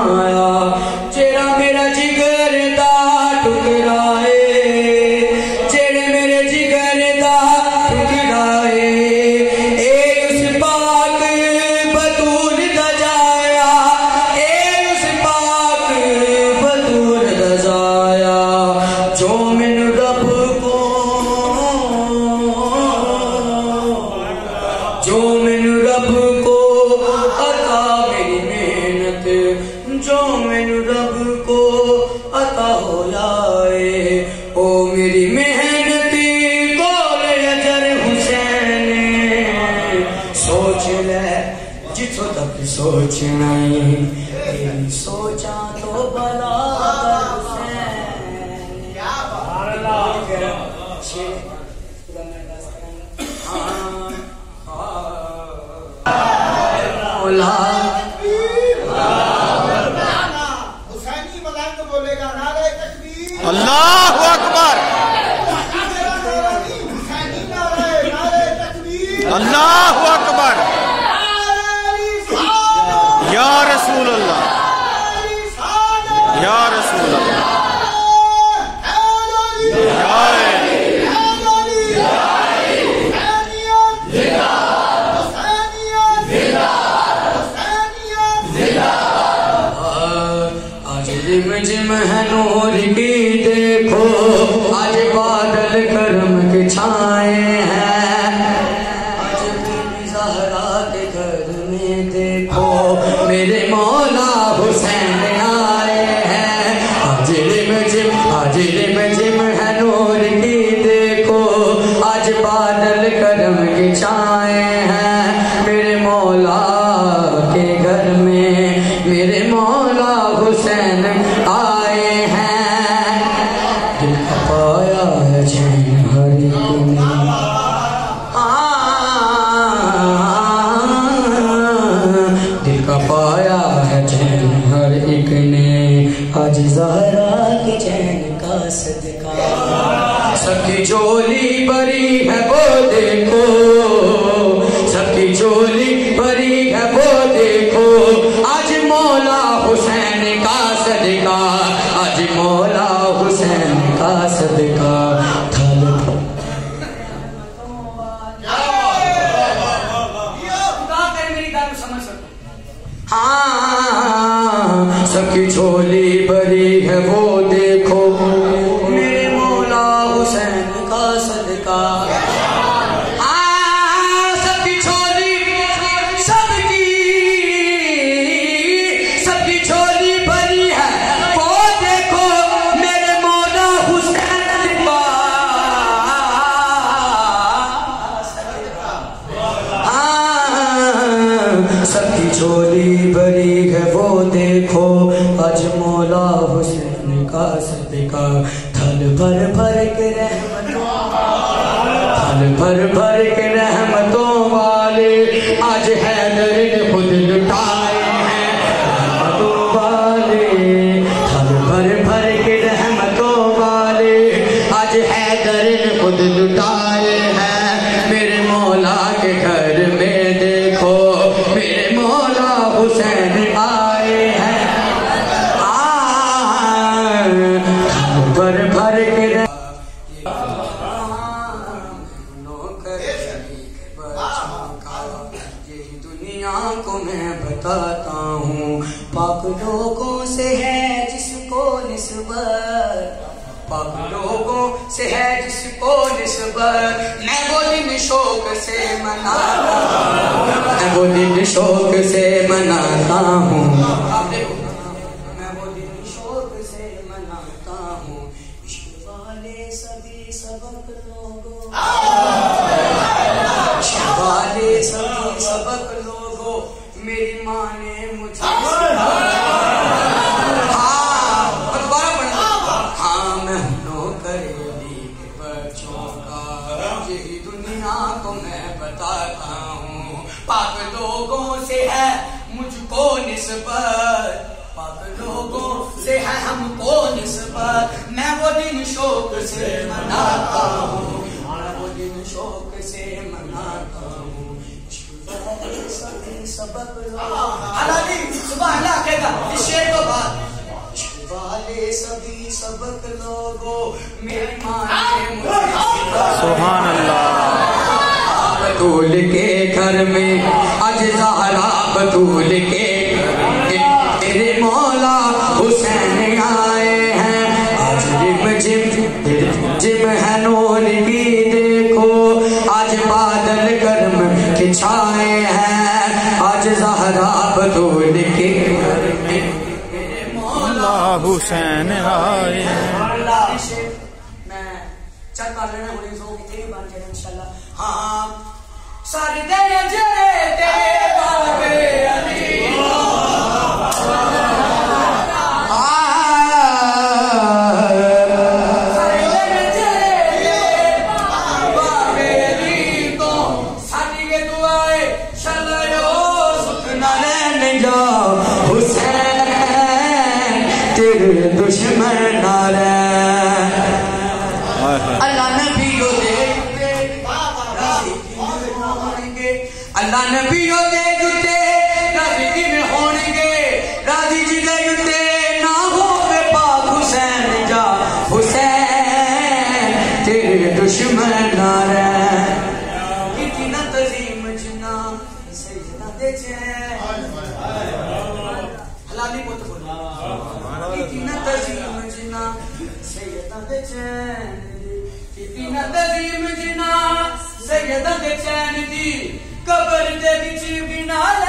Allah جتوں تک سوچ نہیں تیری سوچا تو بلا حسین حسینی ملنگ بولے گا نعرہ تکبیر اللہ اکبر حسینی نعرہ نعرہ تکبیر اللہ اکبر رسول اللہ یا رسول اللہ علی یا علی۔ علی حسینیت کی دیکھو، آج بادل کرم مولا حسین آئے ہیں۔ دل پایا ہے چین ہر ایک نے دل کا پایا ہے چین ہر ایک نے۔ آج زہرا کے چین کا صدقہ۔ سب کی چولی بری ہے وہ دیکھو۔ کی چولی بری ہے وہ دیکھو۔ میرے مولا حسین کا صدقہ۔ سب کی چولی بھر بھر کے رحمتوں تھل بھر بھر کے رحمتوں پاک لوگوں سے ہے جس کو نسبت پاک لوگوں سے ہے جس کو نسبت۔ میں وہ دن شوق سے مناتا ہوں۔ میں وہ دن شوق سے مناتا ہوں۔ میں وہ دن شوق سے مناتا ہوں۔ عشق والے سبھی سبق لوگوں۔ والے سبھی سبق لوگوں میری ماں نے مجھے پاتا ہوں۔ پاک لوگوں سے ہے مجھ کو نسبت۔ پاک لوگوں سے ہے ہم کو نسبت۔ میں وہ دن شوق سے مناتا ہوں۔ میں وہ دن شوق سے مناتا ہوں۔ سبق صبح اس کو بات والے سبھی سبق لوگوں سبحان بطول کے گھر میں اج زہرا بطول کے تیرے مولا حسین آئے ہیں۔ آج رم جم جم ہے نور کی دیکھو۔ آج بادل گرم کے چھائے ہیں۔ آج زہرا بطول کے گھر میں۔ مولا حسین آئے میں چل کر لینا ہوئی سو کہ تیری بن جائے انشاءاللہ۔ ہاں ساری دن نبیوں دے جتے راضی کیوں ہوں گے راضی جی دے جتے نہ ہو بے پاک حسین جا حسین تیرے دشمن نہ رہ اتنا تظیم جنا سیدنا دے چین حلالی پوت بولا اتنا تظیم جنا سیدنا دے چین اتنا تظیم جنا سیدنا دے چین دی قبر دے وچ بنا